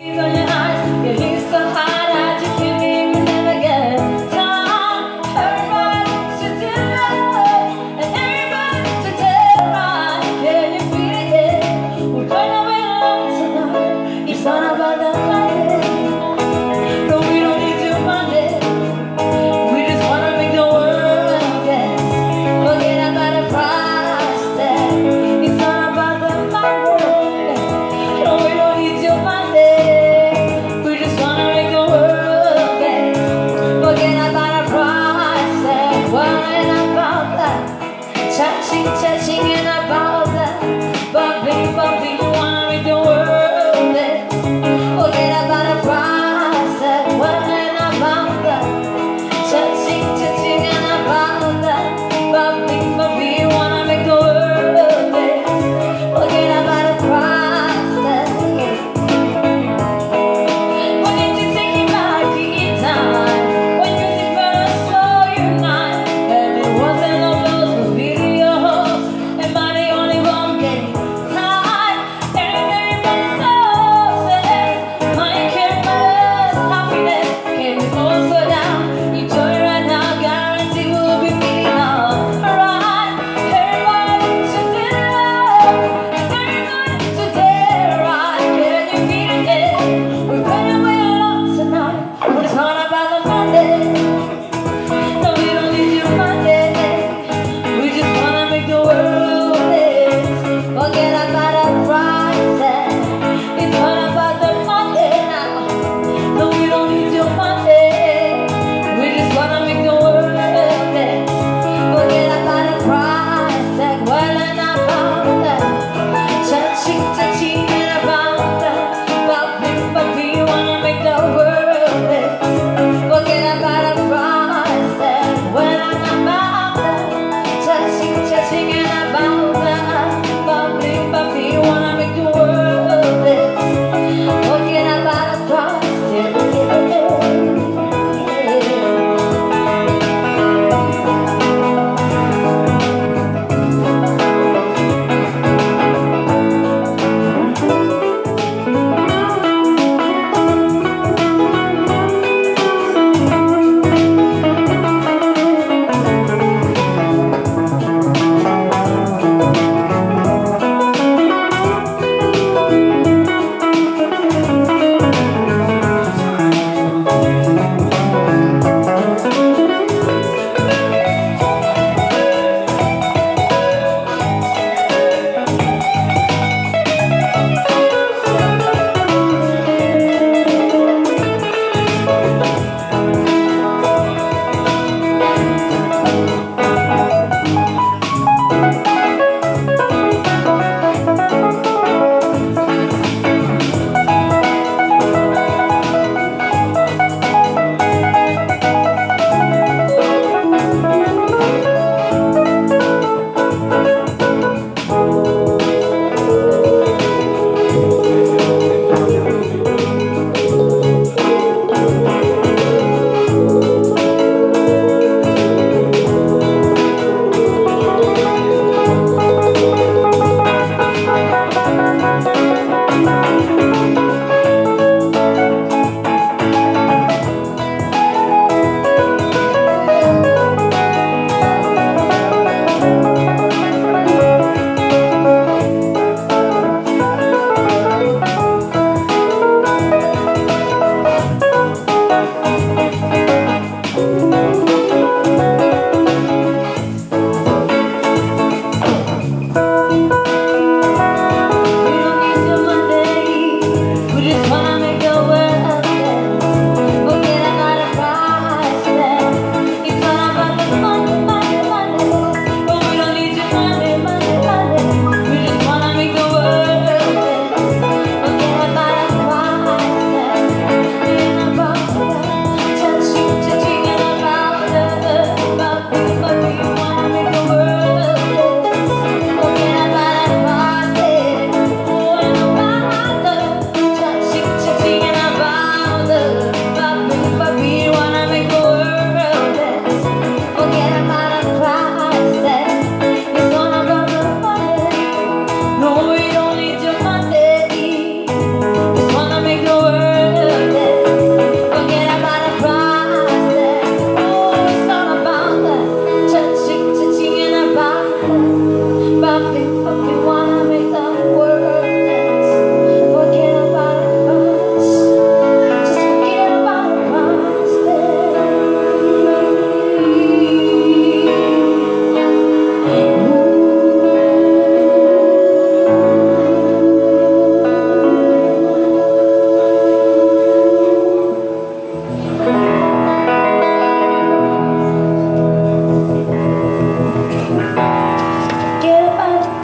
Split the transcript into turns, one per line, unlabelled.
Even if